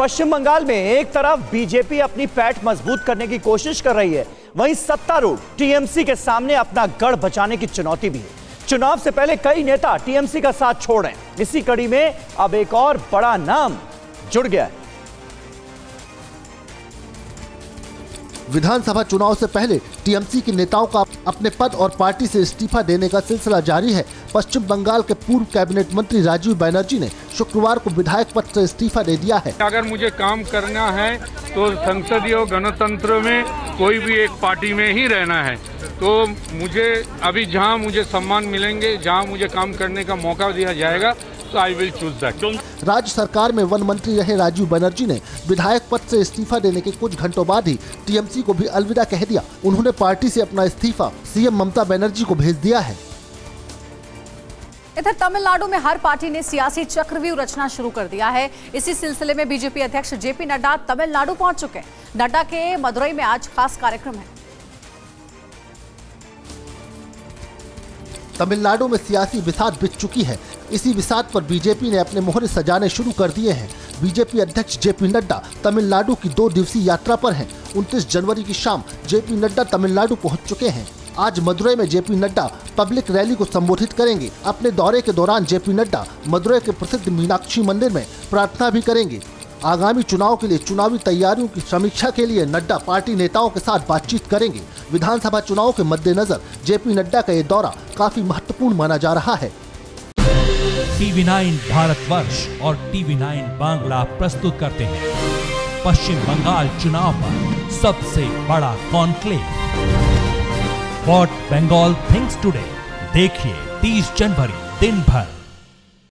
पश्चिम बंगाल में एक तरफ़ बीजेपी अपनी पैठ मज़बूत करने की कोशिश कर रही है, वहीं सत्तारूढ़ टीएमसी के सामने अपना गढ़ बचाने की चुनौती भी है। चुनाव से पहले कई नेता टीएमसी का साथ छोड़ रहे हैं। इसी कड़ी में अब एक और बड़ा नाम जुड़ गया है। विधानसभा चुनाव से पहले टीएमसी के नेताओं का अपने पद और पार्टी से इस्तीफा देने का सिलसिला जारी है। पश्चिम बंगाल के पूर्व कैबिनेट मंत्री राजीव बैनर्जी ने शुक्रवार को विधायक पद से इस्तीफा दे दिया है। अगर मुझे काम करना है तो संसदीय गणतंत्र में कोई भी एक पार्टी में ही रहना है। तो मुझे, अभी जहाँ मुझे सम्मान मिलेंगे, जहाँ मुझे काम करने का मौका दिया जाएगा आई विल चूज़ दैट राज्य सरकार में वन मंत्री रहे राजीव बनर्जी ने विधायक पद से इस्तीफा देने के कुछ घंटों बाद ही टीएमसी को भी अलविदा कह दिया। उन्होंने पार्टी से अपना इस्तीफा सीएम ममता बनर्जी को भेज दिया है। इधर तमिलनाडु में हर पार्टी ने सियासी चक्रव्यूह रचना शुरू कर दिया है। इसी सिलसिले में बीजेपी अध्यक्ष जेपी नड्डा तमिलनाडु पहुँच चुके हैं। नड्डा के मदुरई में आज खास कार्यक्रम है। तमिलनाडु में सियासी विसाद बिछ चुकी है। इसी विसाद पर बीजेपी ने अपने मोहरे सजाने शुरू कर दिए हैं। बीजेपी अध्यक्ष जेपी नड्डा तमिलनाडु की दो दिवसीय यात्रा पर हैं। 29 जनवरी की शाम जेपी नड्डा तमिलनाडु पहुँच चुके हैं। आज मदुरई में जेपी नड्डा पब्लिक रैली को संबोधित करेंगे। अपने दौरे के दौरान जेपी नड्डा मदुरई के प्रसिद्ध मीनाक्षी मंदिर में प्रार्थना भी करेंगे। आगामी चुनाव के लिए चुनावी तैयारियों की समीक्षा के लिए नड्डा पार्टी नेताओं के साथ बातचीत करेंगे। विधानसभा चुनाव के मद्देनजर जेपी नड्डा का ये दौरा काफ़ी महत्वपूर्ण माना जा रहा है। टीवी नाइन भारतवर्ष और टीवी नाइन बांग्ला प्रस्तुत करते हैं। पश्चिम बंगाल चुनाव पर सबसे बड़ा conclave. What Bengal thinks today. देखिए 30 जनवरी दिन भर।